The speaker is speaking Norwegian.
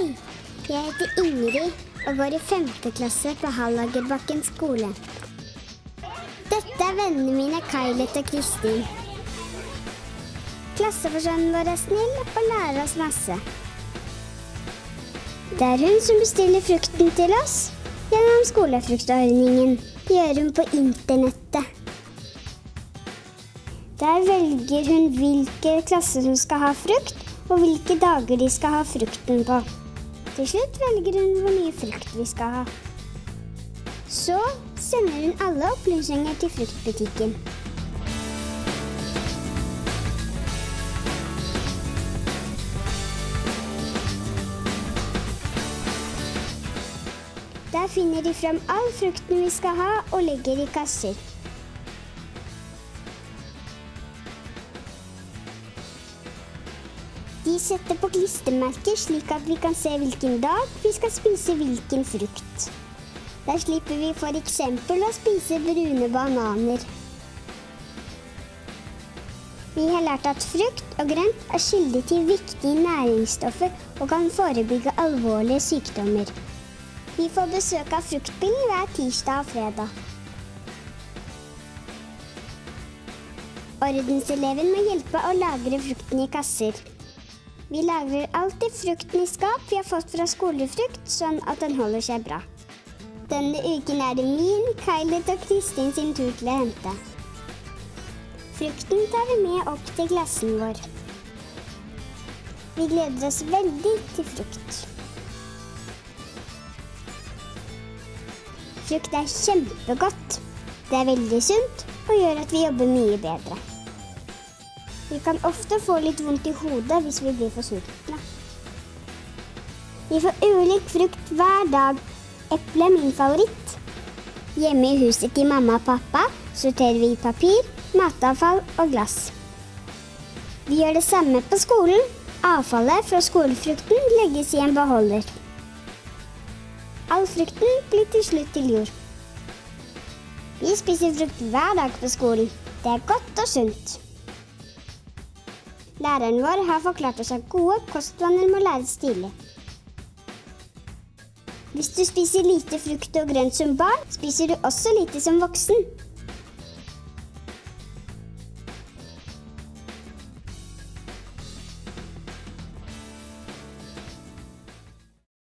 Hei, jeg heter Ingrid og går i 5. klasse på Hallagerbakken skole. Dette er vennene mine Kailet og Kristin. Klasseforstanderen vår er snill og lærer oss masse. Det er hun som bestiller frukten til oss gjennom skolefruktordningen. Gjør hun på internettet. Der velger hun hvilke klasser som skal ha frukt, og hvilke dager de skal ha frukten på. Til slutt velger hun hvor mye frukt vi skal ha. Så sender hun alle opplysninger til fruktbutikken. Der finner de fram all frukten vi skal ha, og legger i kasser. De setter på klistremerker slik at vi kan se hvilken dag vi skal spise hvilken frukt. Der slipper vi f.eks. å spise brune bananer. Vi har lært at frukt og grønt er skyldig til viktige næringsstoffer og kan forebygge alvorlige sykdommer. Vi får besøk av Fruktbilen hver tirsdag og fredag. Ordenseleven må hjelpe å lagre frukten i kasser. Vi lagrer alltid frukten i skap vi har fått fra skolefrukt, sånn at den holder seg bra. Denne uken er det min, Kylet og Kristin sin tur til å hente. Frukten tar vi med opp til klassen vår. Vi gleder oss veldig til frukt. Frukt er kjempegodt. Det er veldig sunt og gjør at vi jobber mye bedre. Vi kan ofte få litt vondt i hodet hvis vi blir for sultne. Vi får ulik frukt hver dag. Eple er min favoritt. Hjemme i huset til mamma og pappa sorterer vi papir, matavfall og glass. Vi gjør det samme på skolen. Avfallet fra skolefrukten legges i en beholder. All frukten blir til slutt til jord. Vi spiser frukt hver dag på skolen. Det er godt og sunt. Læreren vår har forklart oss at gode kostvaner må læres tidlig. Hvis du spiser lite frukt og grønt som barn, spiser du også lite som voksen.